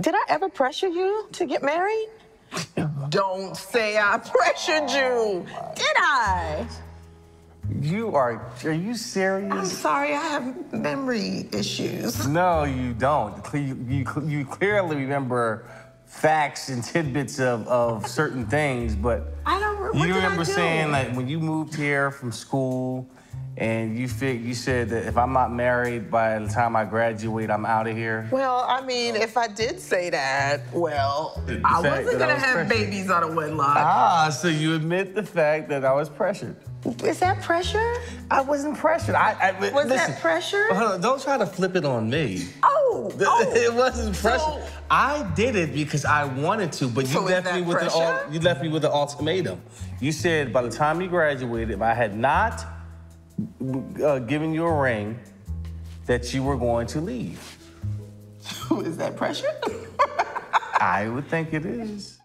Did I ever pressure you to get married? Don't say I pressured you. Did I? You are, are you serious? I'm sorry, I have memory issues. No, you don't. You, you, you clearly remember facts and tidbits of, of certain things, but I don't you remember saying like when you moved here from school and you fig- you said that if I'm not married by the time I graduate, I'm out of here. Well, I mean, if I did say that, well, The I wasn't gonna was have pressured. babies out of wedlock. Ah, so you admit the fact that I was pressured. Is that pressure? I wasn't pressured. I, I Was that pressure? Hold on, don't try to flip it on me. Oh, oh. It wasn't pressure. So- I did it because I wanted to, but you So left me with pressure? ul- you left me with an ultimatum. You said by the time you graduated, if I had not uh, given you a ring, that you were going to leave. Is that pressure? I would think it is.